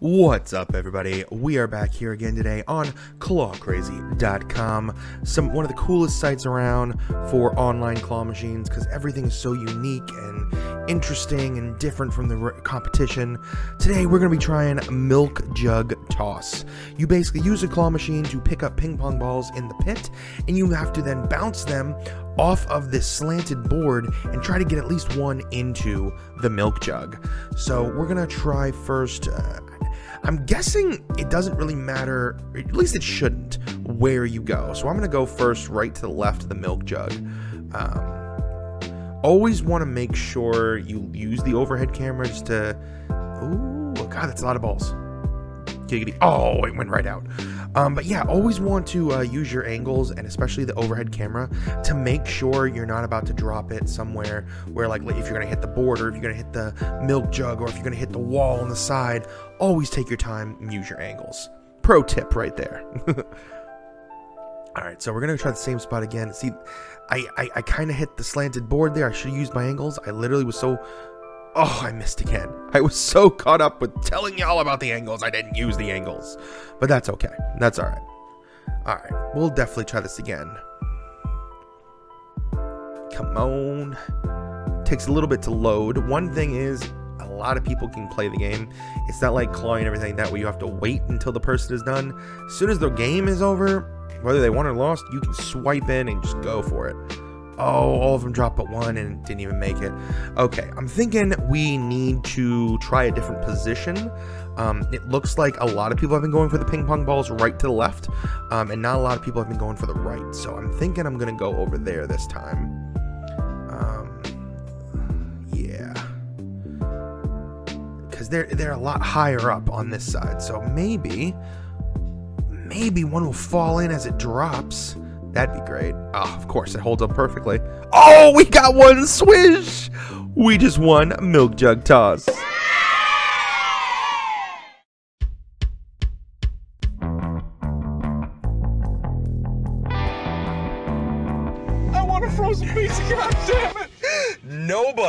What's up, everybody? We are back here again today on clawcrazy.com, some one of the coolest sites around for online claw machines because everything is so unique and interesting and different from the competition. Today, we're going to be trying Milk Jug Toss. You basically use a claw machine to pick up ping pong balls in the pit, and you have to then bounce them off of this slanted board and try to get at least one into the milk jug. So we're gonna try first. Uh, I'm guessing it doesn't really matter, at least it shouldn't, where you go. So I'm going to go first right to the left of the milk jug. Um, always want to make sure you use the overhead camera just to... Ooh, God, that's a lot of balls. Giggity. Oh, it went right out. Um, but yeah, always want to uh, use your angles and especially the overhead camera to make sure you're not about to drop it somewhere where, like, if you're going to hit the board or if you're going to hit the milk jug or if you're going to hit the wall on the side, always take your time and use your angles. Pro tip right there. All right, so we're gonna try the same spot again. See, I I, I kind of hit the slanted board there. I should have used my angles. I literally was so Oh, I missed again. I was so caught up with telling y'all about the angles, I didn't use the angles. But that's okay. That's alright. Alright, we'll definitely try this again. Come on. Takes a little bit to load. One thing is, a lot of people can play the game. It's not like Clawee everything that way. You have to wait until the person is done. As soon as the game is over, whether they won or lost, you can swipe in and just go for it. Oh, all of them dropped but one and didn't even make it. Okay, I'm thinking we need to try a different position. Um, it looks like a lot of people have been going for the ping pong balls right to the left, um, and not a lot of people have been going for the right. So I'm thinking I'm going to go over there this time. Um, yeah. Because they're, they're a lot higher up on this side. So maybe, maybe one will fall in as it drops. That'd be great. Oh, of course, it holds up perfectly. Oh, we got one swish! We just won Milk Jug Toss. I want a frozen pizza, god damn it! Nobody.